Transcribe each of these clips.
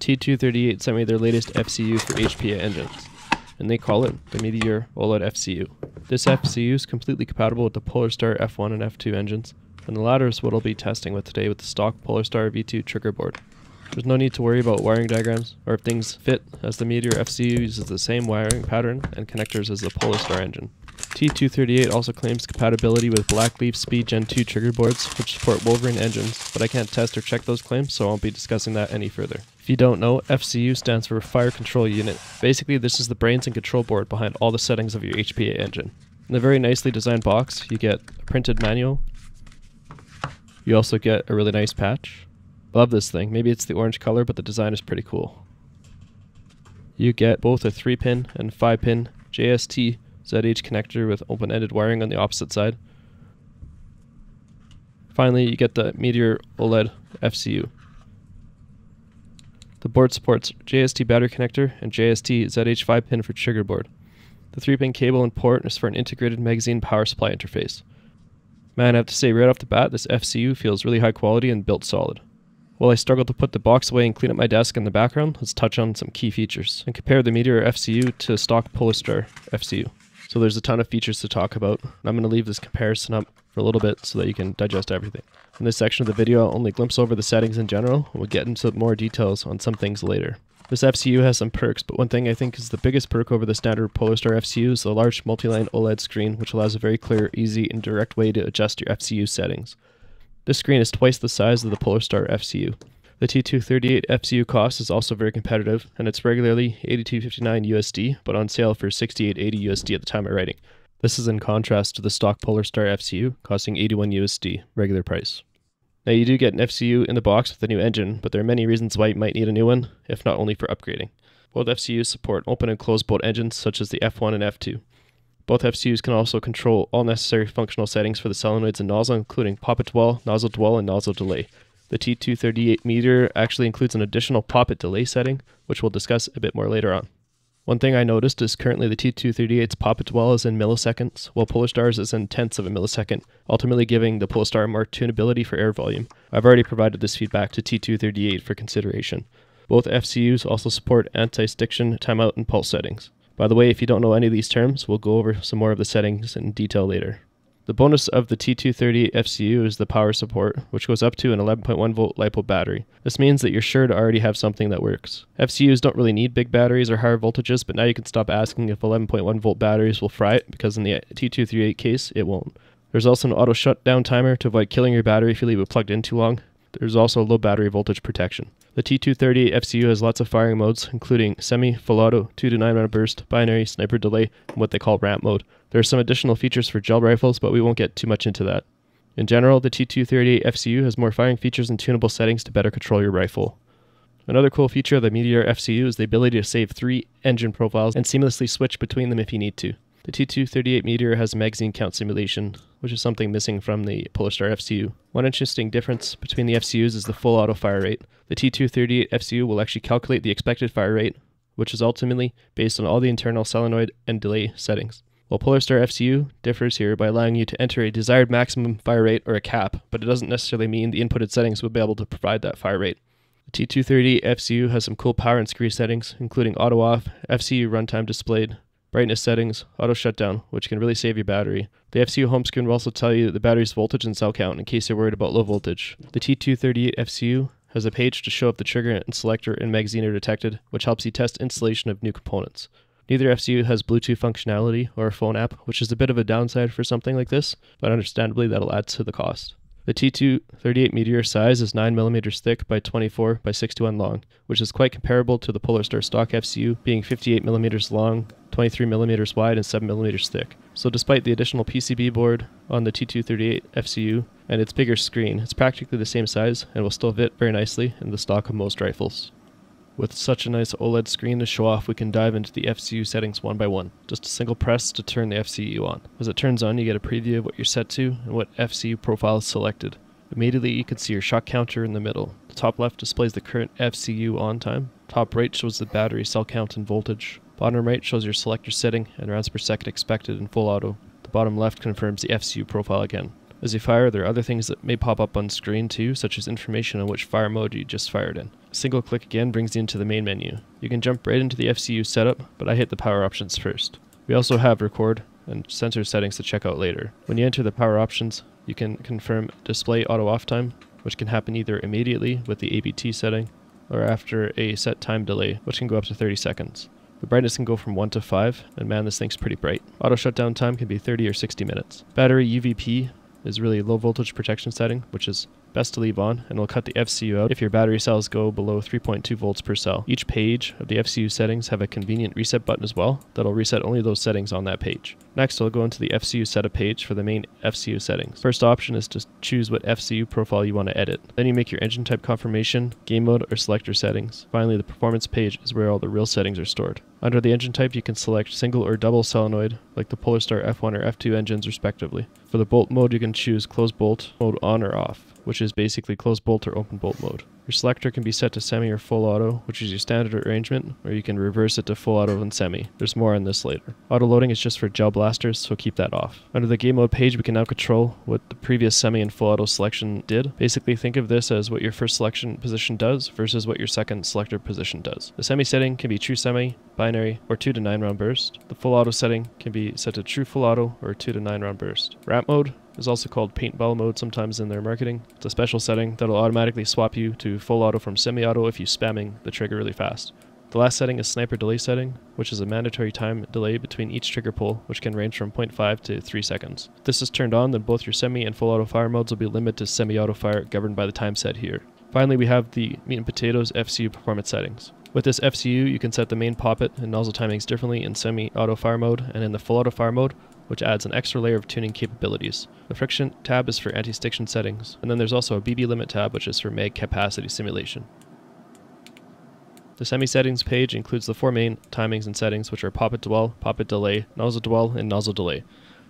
T238 sent me their latest FCU for HPA engines, and they call it the Meteor OLED FCU. This FCU is completely compatible with the Polarstar F1 and F2 engines, and the latter is what I'll be testing with today with the stock Polarstar V2 trigger board. There's no need to worry about wiring diagrams or if things fit as the Meteor FCU uses the same wiring pattern and connectors as the Polarstar engine. T238 also claims compatibility with Blackleaf Speed Gen 2 trigger boards, which support Wolverine engines, but I can't test or check those claims, so I won't be discussing that any further. If you don't know, FCU stands for Fire Control Unit. Basically, this is the brains and control board behind all the settings of your HPA engine. In a very nicely designed box, you get a printed manual. You also get a really nice patch. Love this thing. Maybe it's the orange color, but the design is pretty cool. You get both a 3 pin and 5 pin JST ZH connector with open-ended wiring on the opposite side. Finally, you get the Meteor OLED FCU. The board supports JST battery connector and JST ZH5 pin for trigger board. The 3-pin cable and port is for an integrated magazine power supply interface. Man, I have to say right off the bat, this FCU feels really high quality and built solid. While I struggle to put the box away and clean up my desk in the background, let's touch on some key features and compare the Meteor FCU to stock Polarstar FCU. So there's a ton of features to talk about. I'm going to leave this comparison up for a little bit so that you can digest everything. In this section of the video, I'll only glimpse over the settings in general, we'll get into more details on some things later. This FCU has some perks, but one thing I think is the biggest perk over the standard Polarstar FCU is the large multi-line OLED screen, which allows a very clear, easy, and direct way to adjust your FCU settings. This screen is twice the size of the Polarstar FCU. The T238 FCU cost is also very competitive, and it's regularly 82.59 USD, but on sale for 68.80 USD at the time of writing. This is in contrast to the stock Polarstar FCU, costing 81 USD regular price. Now you do get an FCU in the box with a new engine, but there are many reasons why you might need a new one, if not only for upgrading. Both FCUs support open and closed bolt engines such as the F1 and F2. Both FCUs can also control all necessary functional settings for the solenoids and nozzle, including poppet dwell, nozzle dwell, and nozzle delay. The T238 Meteor actually includes an additional poppet delay setting, which we'll discuss a bit more later on. One thing I noticed is currently the T238's poppet dwell is in milliseconds, while Polarstar's is in tenths of a millisecond, ultimately giving the Polarstar more tunability for air volume. I've already provided this feedback to T238 for consideration. Both FCUs also support anti-stiction, timeout, and pulse settings. By the way, if you don't know any of these terms, we'll go over some more of the settings in detail later. The bonus of the T238 FCU is the power support, which goes up to an 11.1 volt LiPo battery. This means that you're sure to already have something that works. FCUs don't really need big batteries or higher voltages, but now you can stop asking if 11.1 volt batteries will fry it, because in the T238 case, it won't. There's also an auto shutdown timer to avoid killing your battery if you leave it plugged in too long. There's also low battery voltage protection. The T238 FCU has lots of firing modes, including semi, full auto, 2 to 9 round burst, binary, sniper delay, and what they call ramp mode. There are some additional features for gel rifles, but we won't get too much into that. In general, the T238 FCU has more firing features and tunable settings to better control your rifle. Another cool feature of the Meteor FCU is the ability to save three engine profiles and seamlessly switch between them if you need to. The T238 Meteor has a magazine count simulation, which is something missing from the Polarstar FCU. One interesting difference between the FCUs is the full auto fire rate. The T238 FCU will actually calculate the expected fire rate, which is ultimately based on all the internal solenoid and delay settings. While Polarstar FCU differs here by allowing you to enter a desired maximum fire rate or a cap, but it doesn't necessarily mean the inputted settings will be able to provide that fire rate. The T238 FCU has some cool power and screen settings, including auto off, FCU runtime displayed, brightness settings, auto shutdown, which can really save your battery. The FCU home screen will also tell you the battery's voltage and cell count in case you're worried about low voltage. The T238 FCU has a page to show if the trigger and selector and magazine are detected, which helps you test installation of new components. Neither FCU has Bluetooth functionality or a phone app, which is a bit of a downside for something like this, but understandably that'll add to the cost. The T238 Meteor size is 9mm thick by 24 by 61 long, which is quite comparable to the Polarstar stock FCU being 58mm long, 23mm wide, and 7mm thick. So despite the additional PCB board on the T238 FCU and its bigger screen, it's practically the same size and will still fit very nicely in the stock of most rifles. With such a nice OLED screen to show off, we can dive into the FCU settings one by one. Just a single press to turn the FCU on. As it turns on, you get a preview of what you're set to and what FCU profile is selected. Immediately, you can see your shot counter in the middle. The top left displays the current FCU on time. Top right shows the battery cell count and voltage. Bottom right shows your selector setting and rounds per second expected in full auto. The bottom left confirms the FCU profile again. As you fire, there are other things that may pop up on screen too, such as information on which fire mode you just fired in. Single click again brings you into the main menu. You can jump right into the FCU setup, but I hit the power options first. We also have record and sensor settings to check out later. When you enter the power options, you can confirm display auto off time, which can happen either immediately with the ABT setting or after a set time delay, which can go up to 30 seconds. The brightness can go from 1 to 5, and man, this thing's pretty bright. Auto shutdown time can be 30 or 60 minutes. Battery UVP is really low voltage protection setting, which is best to leave on, and it'll cut the FCU out if your battery cells go below 3.2 volts per cell. Each page of the FCU settings have a convenient reset button as well that'll reset only those settings on that page. Next, I'll go into the FCU setup page for the main FCU settings. First option is to choose what FCU profile you want to edit. Then you make your engine type confirmation, game mode, or selector settings. Finally, the performance page is where all the real settings are stored. Under the engine type, you can select single or double solenoid, like the Polarstar F1 or F2 engines respectively. For the bolt mode, you can choose close bolt mode on or off which is basically closed bolt or open bolt mode. Your selector can be set to semi or full auto, which is your standard arrangement, or you can reverse it to full auto and semi. There's more on this later. Auto loading is just for gel blasters, so keep that off. Under the game mode page, we can now control what the previous semi and full auto selection did. Basically, think of this as what your first selection position does versus what your second selector position does. The semi setting can be true semi, binary, or 2 to 9 round burst. The full auto setting can be set to true full auto or 2 to 9 round burst. Ramp mode is also called paintball mode sometimes in their marketing. It's a special setting that'll automatically swap you to full auto from semi-auto if you're spamming the trigger really fast. The last setting is sniper delay setting, which is a mandatory time delay between each trigger pull, which can range from 0.5 to 3 seconds. If this is turned on, then both your semi and full auto fire modes will be limited to semi-auto fire governed by the time set here. Finally, we have the meat and potatoes FCU performance settings. With this FCU, you can set the main poppet and nozzle timings differently in semi-auto fire mode, and in the full auto fire mode, which adds an extra layer of tuning capabilities. The friction tab is for anti-stiction settings, and then there's also a BB limit tab which is for mag capacity simulation. The semi-settings page includes the four main timings and settings which are poppet dwell, poppet delay, nozzle dwell, and nozzle delay.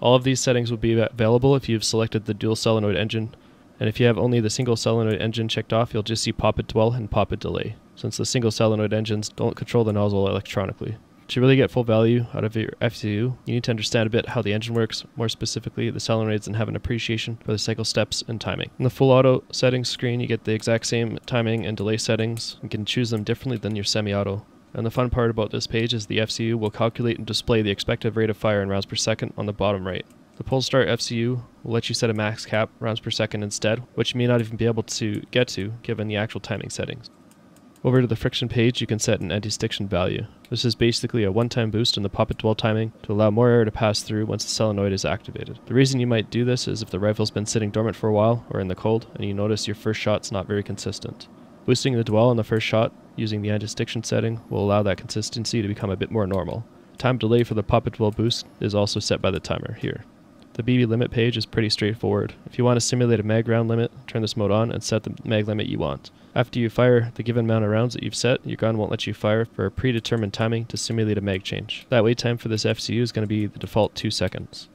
All of these settings will be available if you've selected the dual solenoid engine, and if you have only the single solenoid engine checked off, you'll just see poppet dwell and poppet delay, since the single solenoid engines don't control the nozzle electronically. To really get full value out of your FCU, you need to understand a bit how the engine works, more specifically the solenoids, and have an appreciation for the cycle steps and timing. In the full auto settings screen, you get the exact same timing and delay settings. You can choose them differently than your semi-auto. And the fun part about this page is the FCU will calculate and display the expected rate of fire in rounds per second on the bottom right. The Polarstar FCU will let you set a max cap rounds per second instead, which you may not even be able to get to given the actual timing settings. Over to the friction page, you can set an anti-stiction value. This is basically a one-time boost in the poppet dwell timing to allow more air to pass through once the solenoid is activated. The reason you might do this is if the rifle's been sitting dormant for a while or in the cold and you notice your first shot's not very consistent. Boosting the dwell on the first shot using the anti-stiction setting will allow that consistency to become a bit more normal. Time delay for the poppet dwell boost is also set by the timer here. The BB limit page is pretty straightforward. If you want to simulate a mag round limit, turn this mode on and set the mag limit you want. After you fire the given amount of rounds that you've set, your gun won't let you fire for a predetermined timing to simulate a mag change. That wait time for this FCU is going to be the default 2 seconds.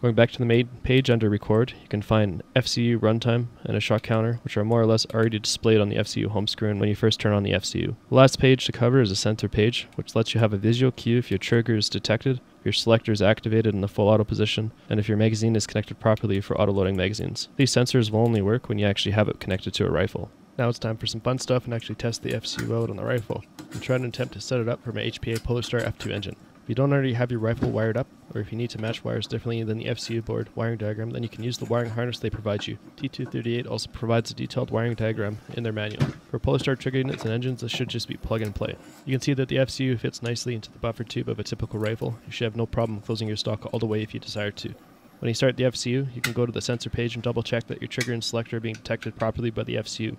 Going back to the main page under record, you can find FCU runtime and a shot counter, which are more or less already displayed on the FCU home screen when you first turn on the FCU. The last page to cover is a sensor page, which lets you have a visual cue if your trigger is detected, your selector is activated in the full auto position, and if your magazine is connected properly for auto-loading magazines. These sensors will only work when you actually have it connected to a rifle. Now it's time for some fun stuff and actually test the FCU load on the rifle. I'm trying to attempt to set it up for my HPA Polarstar F2 engine. If you don't already have your rifle wired up, or if you need to match wires differently than the FCU board wiring diagram, then you can use the wiring harness they provide you. T238 also provides a detailed wiring diagram in their manual. For Polarstar trigger units and engines, this should just be plug and play. You can see that the FCU fits nicely into the buffer tube of a typical rifle. You should have no problem closing your stock all the way if you desire to. When you start the FCU, you can go to the sensor page and double check that your trigger and selector are being detected properly by the FCU.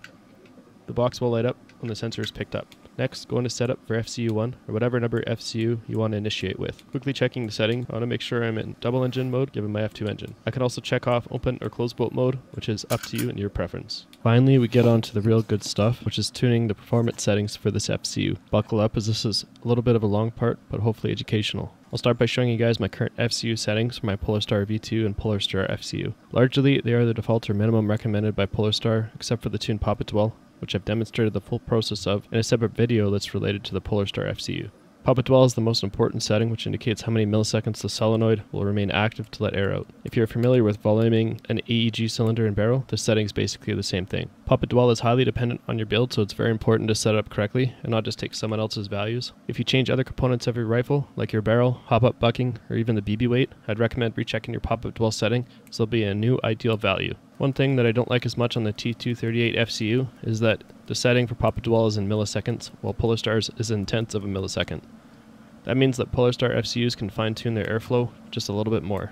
The box will light up when the sensor is picked up. Next, go into setup for FCU1 or whatever number FCU you want to initiate with. Quickly checking the setting, I want to make sure I'm in double engine mode given my F2 engine. I can also check off open or close bolt mode, which is up to you and your preference. Finally, we get on to the real good stuff, which is tuning the performance settings for this FCU. Buckle up as this is a little bit of a long part, but hopefully educational. I'll start by showing you guys my current FCU settings for my Polarstar V2 and Polarstar FCU. Largely, they are the default or minimum recommended by Polarstar, except for the tune pop Poppet Dwell, which I've demonstrated the full process of in a separate video that's related to the Polarstar FCU. Poppet dwell is the most important setting, which indicates how many milliseconds the solenoid will remain active to let air out. If you're familiar with voluming an AEG cylinder and barrel, the setting is basically the same thing. Poppet dwell is highly dependent on your build, so it's very important to set it up correctly and not just take someone else's values. If you change other components of your rifle, like your barrel, hop-up bucking, or even the BB weight, I'd recommend rechecking your poppet dwell setting so there'll be a new ideal value. One thing that I don't like as much on the T238 FCU is that the setting for Poppet Dwell is in milliseconds, while Polarstars is in tenths of a millisecond. That means that Polarstar FCUs can fine tune their airflow just a little bit more.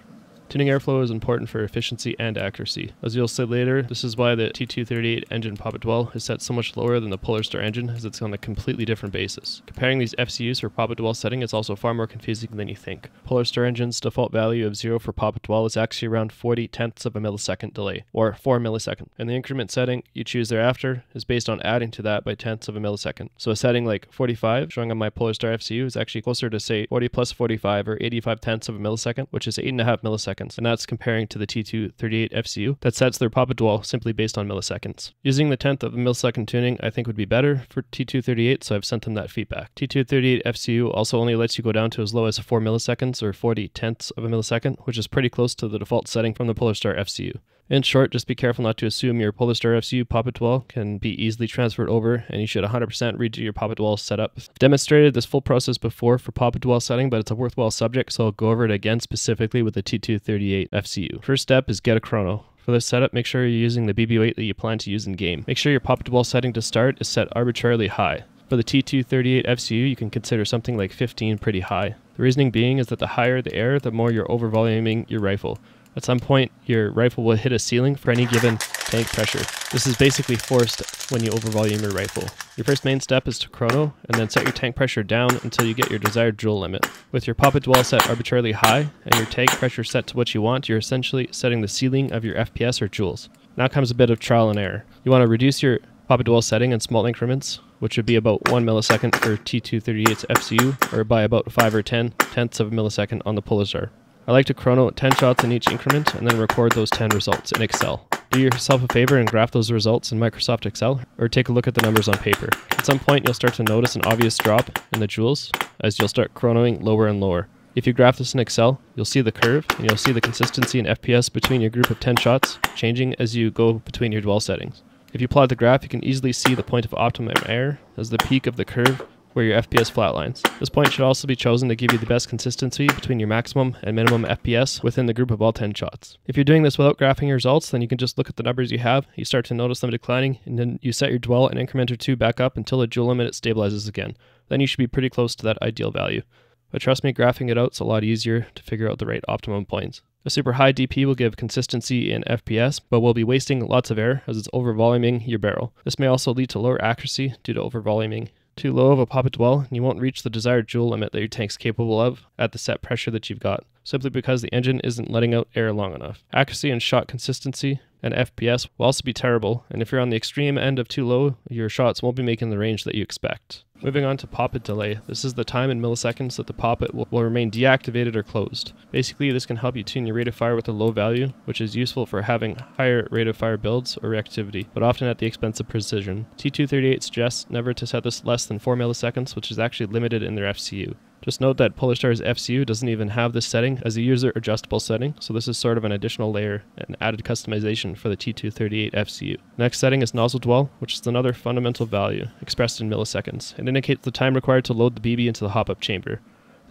Tuning airflow is important for efficiency and accuracy. As you'll see later, this is why the T238 engine Poppet Dwell is set so much lower than the Polarstar engine as it's on a completely different basis. Comparing these FCUs for Poppet Dwell setting is also far more confusing than you think. Polarstar engine's default value of 0 for Poppet Dwell is actually around 40 tenths of a millisecond delay, or 4 milliseconds, and the increment setting you choose thereafter is based on adding to that by tenths of a millisecond. So a setting like 45, showing on my Polarstar FCU, is actually closer to say 40 plus 45 or 85 tenths of a millisecond, which is 8.5 milliseconds milliseconds, and that's comparing to the T238 FCU that sets their Poppet dwell simply based on milliseconds. Using the tenth of a millisecond tuning I think would be better for T238, so I've sent them that feedback. T238 FCU also only lets you go down to as low as 4 milliseconds or 40 tenths of a millisecond, which is pretty close to the default setting from the Polarstar FCU. In short, just be careful not to assume your Polarstar FCU Poppet dwell can be easily transferred over, and you should 100% redo your Poppet dwell setup. I've demonstrated this full process before for Poppet dwell setting, but it's a worthwhile subject, so I'll go over it again specifically with the T238 FCU. First step is get a chrono. For this setup, make sure you're using the BB weight that you plan to use in game. Make sure your Poppet dwell setting to start is set arbitrarily high. For the T238 FCU, you can consider something like 15 pretty high. The reasoning being is that the higher the air, the more you're overvoluming your rifle. At some point, your rifle will hit a ceiling for any given tank pressure. This is basically forced when you overvolume your rifle. Your first main step is to chrono, and then set your tank pressure down until you get your desired joule limit. With your poppet dwell set arbitrarily high, and your tank pressure set to what you want, you're essentially setting the ceiling of your FPS or joules. Now comes a bit of trial and error. You want to reduce your poppet dwell setting in small increments, which would be about 1 millisecond for T238's FCU, or by about 5 or 10 tenths of a millisecond on the Polarstar. I like to chrono 10 shots in each increment and then record those 10 results in Excel. Do yourself a favor and graph those results in Microsoft Excel or take a look at the numbers on paper. At some point you'll start to notice an obvious drop in the joules as you'll start chronoing lower and lower. If you graph this in Excel, you'll see the curve and you'll see the consistency in FPS between your group of 10 shots changing as you go between your dwell settings. If you plot the graph, you can easily see the point of optimum error as the peak of the curve where your FPS flatlines. This point should also be chosen to give you the best consistency between your maximum and minimum FPS within the group of all 10 shots. If you're doing this without graphing your results, then you can just look at the numbers you have, you start to notice them declining, and then you set your dwell and increment or two back up until the joule limit stabilizes again. Then you should be pretty close to that ideal value. But trust me, graphing it out is a lot easier to figure out the right optimum points. A super high DP will give consistency in FPS, but will be wasting lots of air as it's overvoluming your barrel. This may also lead to lower accuracy due to overvoluming too low of a poppet dwell, and you won't reach the desired joule limit that your tank's capable of at the set pressure that you've got, simply because the engine isn't letting out air long enough. Accuracy and shot consistency and FPS will also be terrible, and if you're on the extreme end of too low, your shots won't be making the range that you expect. Moving on to poppet delay. This is the time in milliseconds that the poppet will, will, remain deactivated or closed. Basically, this can help you tune your rate of fire with a low value, which is useful for having higher rate of fire builds or reactivity, but often at the expense of precision. T238 suggests never to set this less than 4 milliseconds, which is actually limited in their FCU. Just note that Polarstar's FCU doesn't even have this setting as a user adjustable setting, so this is sort of an additional layer and added customization for the T238 FCU. Next setting is nozzle dwell, which is another fundamental value, expressed in milliseconds. It indicates the time required to load the BB into the hop-up chamber.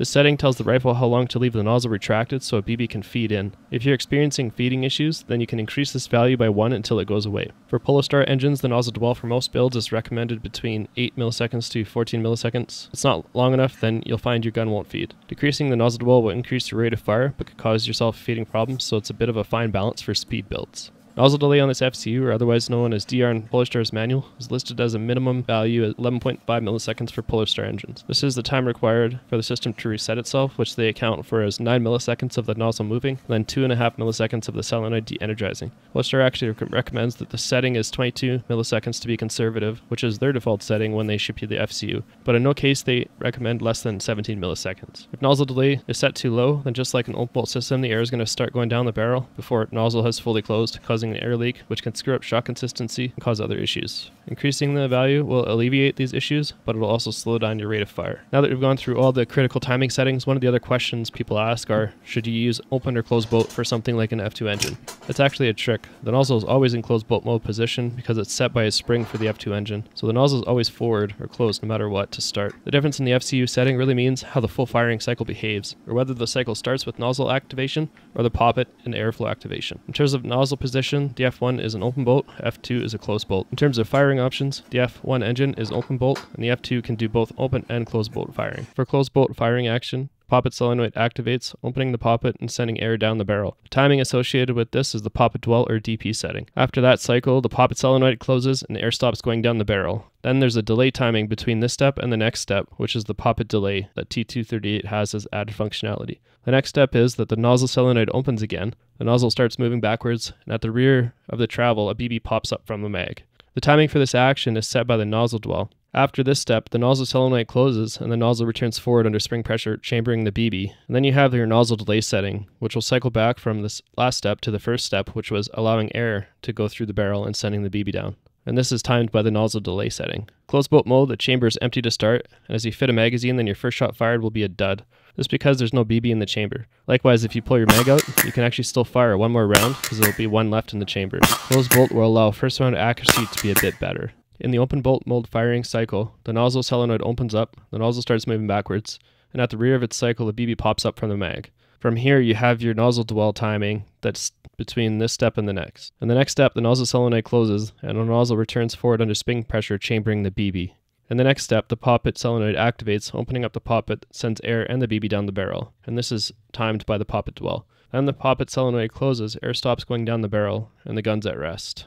This setting tells the rifle how long to leave the nozzle retracted so a BB can feed in. If you're experiencing feeding issues, then you can increase this value by 1 until it goes away. For Polarstar engines, the nozzle dwell for most builds is recommended between 8 milliseconds to 14 milliseconds. If it's not long enough, then you'll find your gun won't feed. Decreasing the nozzle dwell will increase your rate of fire, but could cause yourself feeding problems, so it's a bit of a fine balance for speed builds. Nozzle delay on this FCU, or otherwise known as DR in Polarstar's manual, is listed as a minimum value at 11.5 milliseconds for Polarstar engines. This is the time required for the system to reset itself, which they account for as 9 milliseconds of the nozzle moving, then 2.5 milliseconds of the solenoid de-energizing. Polarstar actually recommends that the setting is 22 milliseconds to be conservative, which is their default setting when they ship you the FCU, but in no case they recommend less than 17 milliseconds. If nozzle delay is set too low, then just like an old bolt system, the air is going to start going down the barrel before nozzle has fully closed, causing an air leak, which can screw up shot consistency and cause other issues. Increasing the value will alleviate these issues, but it'll also slow down your rate of fire. Now that we've gone through all the critical timing settings, one of the other questions people ask are, should you use open or closed bolt for something like an F2 engine? That's actually a trick. The nozzle is always in closed bolt mode position because it's set by a spring for the F2 engine, so the nozzle is always forward or closed no matter what to start. The difference in the FCU setting really means how the full firing cycle behaves, or whether the cycle starts with nozzle activation or the poppet and airflow activation. In terms of nozzle position, the F1 is an open bolt, F2 is a closed bolt. In terms of firing options, the F1 engine is open bolt, and the F2 can do both open and closed bolt firing. For closed bolt firing action, poppet solenoid activates, opening the poppet and sending air down the barrel. The timing associated with this is the poppet dwell or DP setting. After that cycle, the poppet solenoid closes and air stops going down the barrel. Then there's a delay timing between this step and the next step, which is the poppet delay that T238 has as added functionality. The next step is that the nozzle solenoid opens again, the nozzle starts moving backwards, and at the rear of the travel, a BB pops up from the mag. The timing for this action is set by the nozzle dwell. After this step, the nozzle solenoid closes and the nozzle returns forward under spring pressure, chambering the BB. And then you have your nozzle delay setting, which will cycle back from this last step to the first step, which was allowing air to go through the barrel and sending the BB down. And this is timed by the nozzle delay setting. Closed bolt mode, the chamber is empty to start, and as you fit a magazine, then your first shot fired will be a dud. This because there's no BB in the chamber. Likewise, if you pull your mag out, you can actually still fire one more round because there will be one left in the chamber. Closed bolt will allow first round accuracy to be a bit better. In the open bolt mode firing cycle, the nozzle solenoid opens up, the nozzle starts moving backwards, and at the rear of its cycle, the BB pops up from the mag. From here, you have your nozzle dwell timing that's between this step and the next. In the next step, the nozzle solenoid closes, and the nozzle returns forward under spring pressure, chambering the BB. In the next step, the poppet solenoid activates, opening up the poppet, sends air and the BB down the barrel, and this is timed by the poppet dwell. Then the poppet solenoid closes, air stops going down the barrel, and the gun's at rest.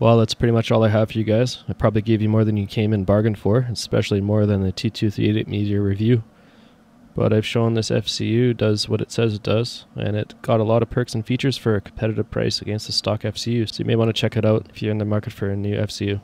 Well, that's pretty much all I have for you guys. I probably gave you more than you came in bargained for, especially more than the T238 Meteor review. But I've shown this FCU does what it says it does, and it got a lot of perks and features for a competitive price against the stock FCU, so you may want to check it out if you're in the market for a new FCU.